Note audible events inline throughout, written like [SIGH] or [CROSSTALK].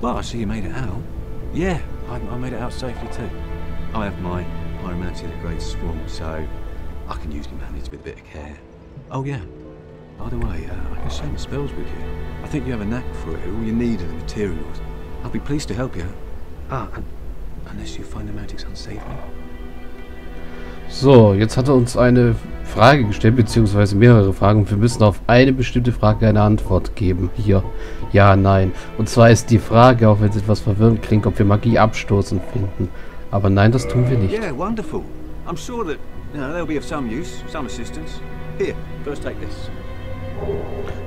Well, I see you made it out. Yeah, I, I made it out safely too. I have my pyromancy the Great Swarm, so I can usually manage with a bit of care. Oh yeah, by the way, uh, I can share my spells with you. I think you have a knack for it. All you need are the materials. I'll be pleased to help you. Ah, unless you find the magic's unsavory. So, jetzt hat er uns eine Frage gestellt, beziehungsweise mehrere Fragen. Wir müssen auf eine bestimmte Frage eine Antwort geben. Hier. Ja, nein. Und zwar ist die Frage, auch wenn es etwas verwirrend klingt, ob wir Magie abstoßen finden. Aber nein, das tun wir nicht. Yeah, wonderful. I'm sure that you know, they'll be of some use, some assistance. Here, first take this.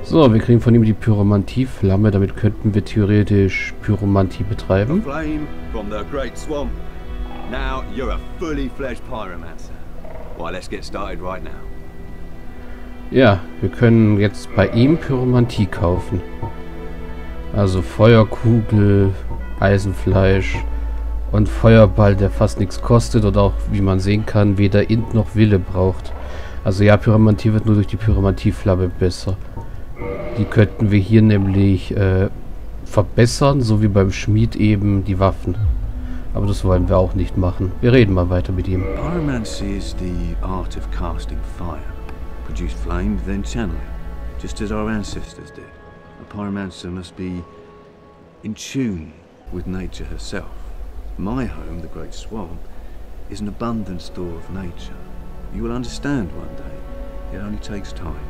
So, wir kriegen von ihm die Pyromantie-Flamme. Damit könnten wir theoretisch Pyromantie betreiben. Now you're a fully fledged pyromancer. Ja, wir können jetzt bei ihm Pyromantie kaufen. Also Feuerkugel, Eisenfleisch und Feuerball, der fast nichts kostet und auch, wie man sehen kann, weder Int noch Wille braucht. Also ja, Pyromantie wird nur durch die Pyromantieflamme besser. Die könnten wir hier nämlich äh, verbessern, so wie beim Schmied eben die Waffen. Aber das wollen wir auch nicht machen. Wir reden mal weiter mit ihm. Pyromancy is the art of casting fire. Produce flame, then channel it, just as our ancestors did. A pyromancer must be in tune with nature herself. My home, the Great Swamp, is an abundant store of nature. You will understand one day. It only takes time.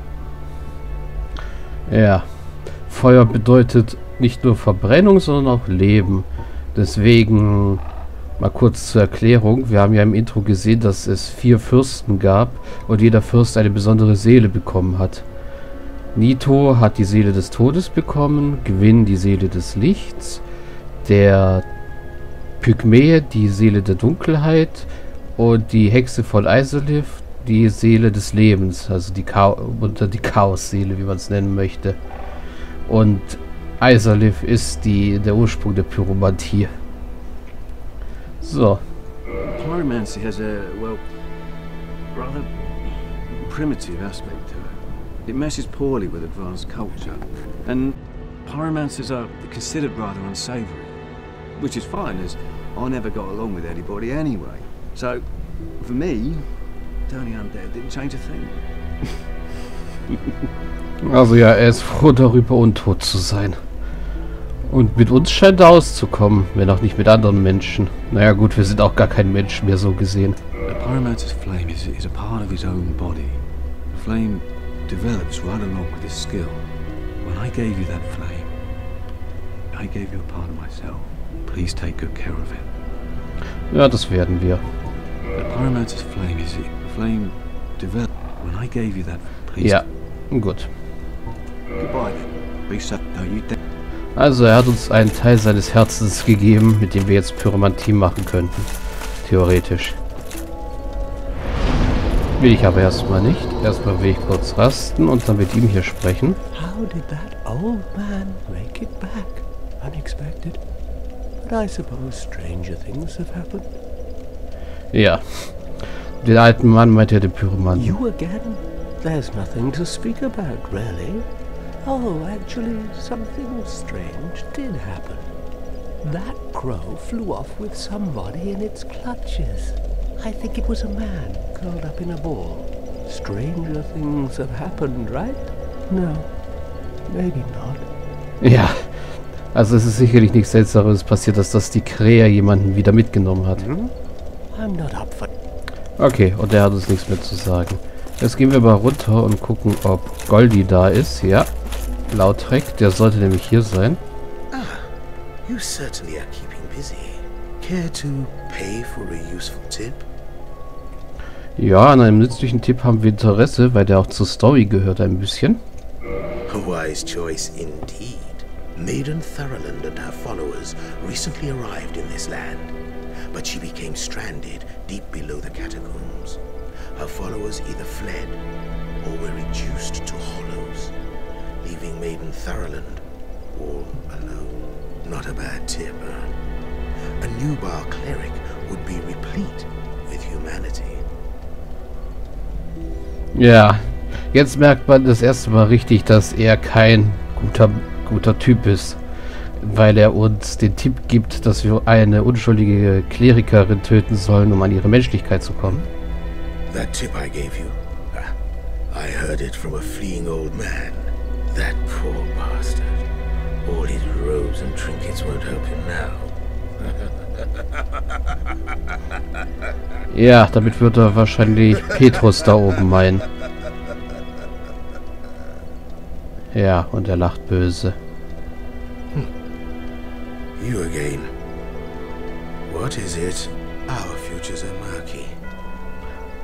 Ja. Feuer bedeutet nicht nur Verbrennung, sondern auch Leben. Deswegen mal kurz zur Erklärung. Wir haben ja im Intro gesehen, dass es vier Fürsten gab und jeder Fürst eine besondere Seele bekommen hat. Nito hat die Seele des Todes bekommen, Gwyn die Seele des Lichts, der Pygmäe die Seele der Dunkelheit und die Hexe von Isolith die Seele des Lebens, also die, Chao unter die Chaos-Seele, wie man es nennen möchte. Und Isolith ist die, der Ursprung der Pyromantie. So. Pyromancy has a, well, rather primitive aspect to it. It meshes poorly with advanced culture. And pyromancers are considered rather unsavory. Which is fine, as I never got along with anybody anyway. So, for me, turning undead didn't change a thing. [LAUGHS] Also ja, er ist froh darüber, untot zu sein. Und mit uns scheint er auszukommen, wenn auch nicht mit anderen Menschen. Naja gut, wir sind auch gar kein Mensch mehr so gesehen. A pyromancer's flame is, is a part of his own body. The flame develops right along with his skill. When I gave you that flame, I gave you a part of myself. Please take good care of it. Ja, das werden wir. The pyromancer's flame is the flame developed. When I gave you that, please. Ja, gut. Goodbye then. Be safe. Don't you? Also er hat uns einen Teil seines Herzens gegeben, mit dem wir jetzt Pyromantie machen könnten. Theoretisch. Will ich aber erstmal nicht. Erstmal will ich kurz rasten und dann mit ihm hier sprechen. How did that old man make it back? Unexpected. But I suppose stranger things have happened. Ja. Den alten Mann meint ja der Pyromanten. You again? There's nothing to speak about, really. Oh, actually, something strange did happen. That crow flew off with somebody in its clutches. I think it was a man curled up in a ball. Stranger things have happened, right? No, maybe not. Ja. Also es ist sicherlich nichts Seltsames passiert, dass das die Krähe jemanden wieder mitgenommen hat. I'm not up for. Okay, und er hat uns nichts mehr zu sagen. Jetzt gehen wir mal runter und gucken, ob Goldi da ist. Ja, Lautrec, der sollte nämlich hier sein. You certainly are keeping busy. Care to pay for a useful tip? Ja, an einem nützlichen Tipp haben wir Interesse, weil der auch zur Story gehört ein bisschen. A wise choice indeed. Maiden Thoroland and her followers recently arrived in this land, but she became stranded deep below the catacombs. Her followers either fled or were reduced to hollows, leaving Maiden Thoroland all alone. Not a bad tip? A Nubar cleric would be replete with humanity. Ja, jetzt merkt man das erste Mal richtig, dass er kein guter, guter Typ ist. weil er uns den Tipp gibt, dass wir eine unschuldige Klerikerin töten sollen, um an ihre Menschlichkeit zu kommen. That tip I gave you, I heard it from a fleeing old man. That poor bastard. All his robes and trinkets won't help him now. [LAUGHS] Ja, damit wird er wahrscheinlich Petrus da oben meinen. Ja, und er lacht böse. You again. What is it? Our futures are murky.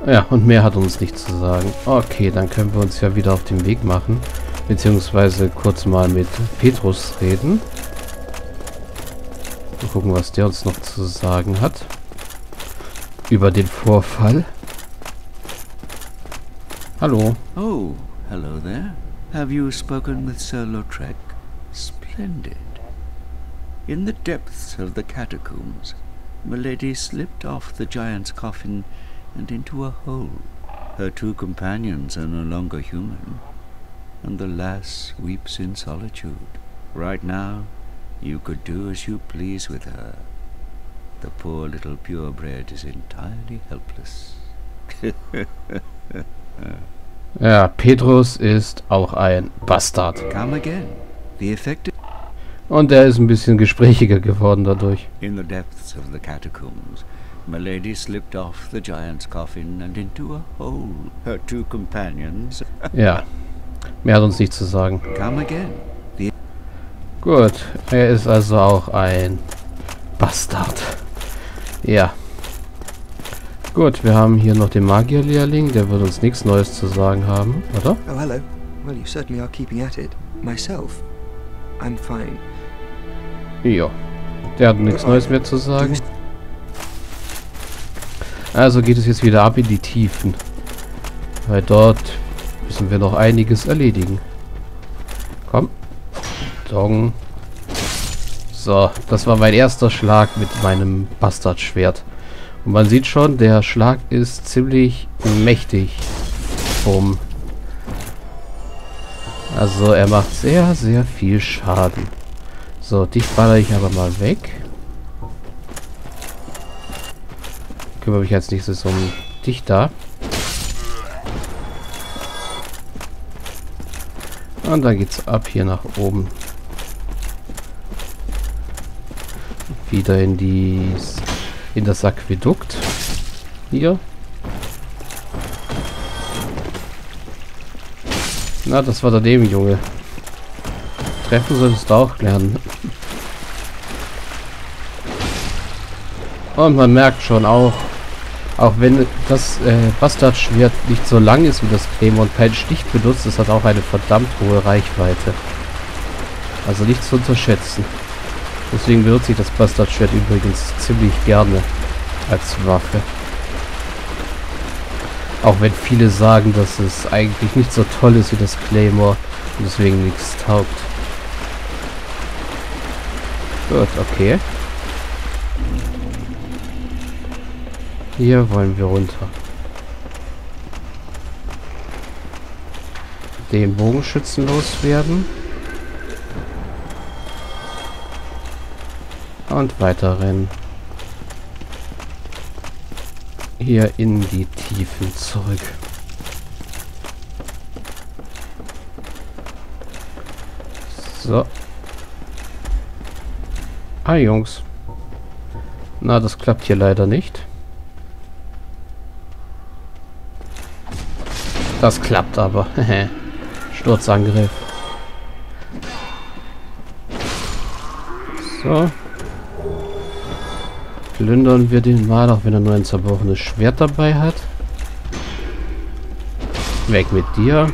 Ja, und mehr hat uns nicht zu sagen. Okay, dann können wir uns ja wieder auf den Weg machen. Beziehungsweise kurz mal mit Petrus reden. Mal gucken, was der uns noch zu sagen hat. Über den Vorfall. Hallo. Oh, hello there. Have you spoken with Sir Lautrec? Splendid. In the depths of the catacombs, Milady slipped off the giant's coffin and into a hole. Her two companions are no longer human, and the lass weeps in solitude. Right now, you could do as you please with her. The poor little purebred is entirely helpless. [LAUGHS] Ja, Petrus ist auch ein Bastard. Come again. The effect Und er ist ein bisschen gesprächiger geworden dadurch. In the depths of the catacombs, Milady slipped off the giant's coffin and into a hole. Her two companions. Ja, [LAUGHS] mehr hat uns nicht zu sagen. Gut, er ist also auch ein Bastard. Ja. Gut, wir haben hier noch den Magierlehrling, der wird uns nichts Neues zu sagen haben, oder? Oh, hello. Well, you certainly are keeping at it. Myself, I'm fine. Ja. Der hat nichts Neues mehr zu sagen. Also geht es jetzt wieder ab in die Tiefen. Weil dort müssen wir noch einiges erledigen. Komm. Dong. So, das war mein erster Schlag mit meinem Bastardschwert. Und man sieht schon, der Schlag ist ziemlich mächtig. Bumm. Also er macht sehr, sehr viel Schaden. So, dich baller ich aber mal weg. Kümmere mich als nächstes um dich da. Und dann geht's ab hier nach oben. Wieder in die in das Aquädukt. Hier. Na, das war daneben, Junge. Treffen solltest du auch lernen. Und man merkt schon auch, auch wenn das äh, Bastardschwert nicht so lang ist wie das Claymore und keinen Stich benutzt, es hat auch eine verdammt hohe Reichweite. Also nicht zu unterschätzen. Deswegen benutze ich das Bastardschwert übrigens ziemlich gerne als Waffe. Auch wenn viele sagen, dass es eigentlich nicht so toll ist wie das Claymore und deswegen nichts taugt. Gut, okay. Hier wollen wir runter. Den Bogenschützen loswerden. Und weiter rennen. Hier in die Tiefen zurück. So. Ah, Jungs. Na, das klappt hier leider nicht. Das klappt aber. [LAUGHS] Sturzangriff. So. Plündern wir den mal, auch wenn er nur ein zerbrochenes Schwert dabei hat. Weg mit dir.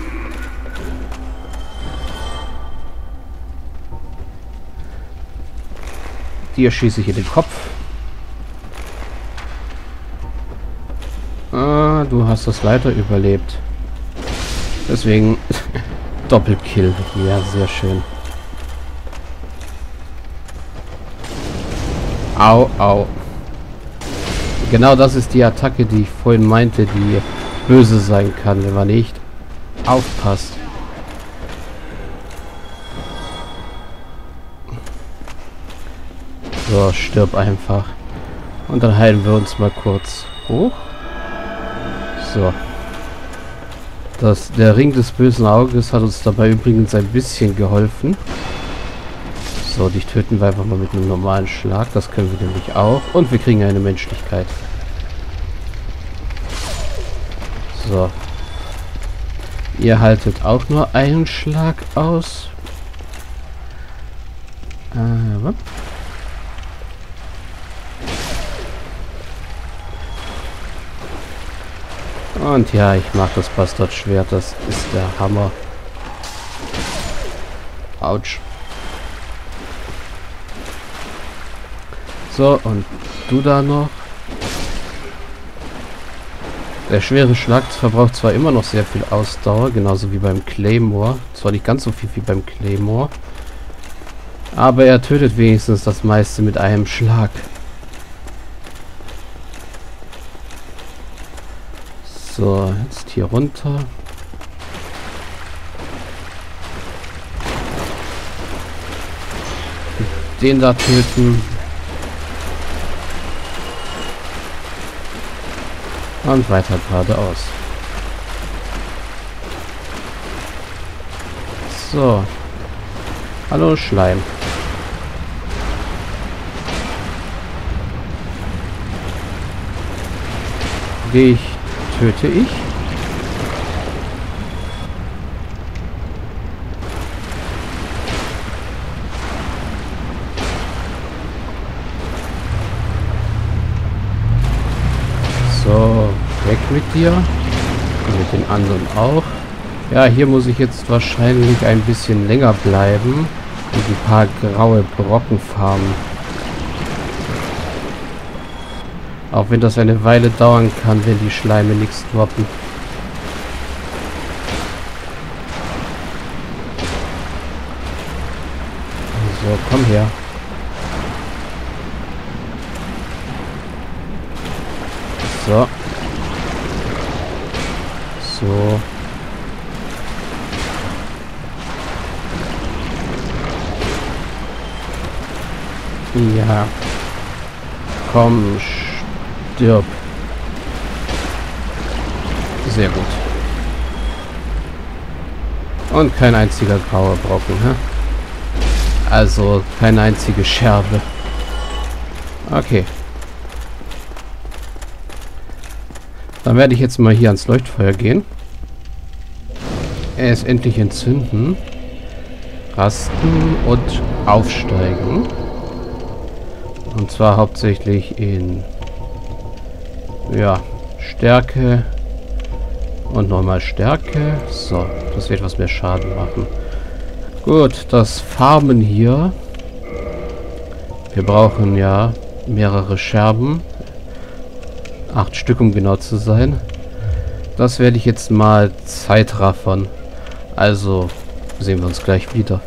Dir schieße ich in den Kopf. Ah, du hast das leider überlebt. Deswegen [LAUGHS] Doppelkill. Ja, sehr schön. Au, au. Genau das ist die Attacke, die ich vorhin meinte, die böse sein kann, wenn man nicht aufpasst. So, stirb einfach. Und dann heilen wir uns mal kurz hoch. So. Das, der Ring des bösen Auges hat uns dabei übrigens ein bisschen geholfen. So, dich töten wir einfach mal mit einem normalen Schlag. Das können wir nämlich auch. Und wir kriegen eine Menschlichkeit. So. Ihr haltet auch nur einen Schlag aus. Äh, Und ja, ich mag das Bastardschwert. Das ist der Hammer. Autsch. So, und du da noch. Der schwere Schlag verbraucht zwar immer noch sehr viel Ausdauer, genauso wie beim Claymore. Zwar nicht ganz so viel wie beim Claymore. Aber er tötet wenigstens das meiste mit einem Schlag. So, jetzt hier runter. Den da töten. Und weiter geradeaus. So. Hallo Schleim. Dich töte ich. So, weg mit dir. Und mit den anderen auch. Ja, hier muss ich jetzt wahrscheinlich ein bisschen länger bleiben und ein paar graue Brocken farmen. Auch wenn das eine Weile dauern kann, wenn die Schleime nichts droppen. So, komm her. So. So. Ja. Komm, stirb. Sehr gut. Und kein einziger grauer Brocken, hä? Also keine einzige Scherbe. Okay. Dann werde ich jetzt mal hier ans Leuchtfeuer gehen. Es endlich entzünden. Rasten und aufsteigen. Und zwar hauptsächlich in ja, Stärke und nochmal Stärke. So, das wird was mehr Schaden machen. Gut, das Farmen hier. Wir brauchen ja mehrere Scherben. Acht Stück, um genau zu sein. Das werde ich jetzt mal zeitraffern. Also sehen wir uns gleich wieder.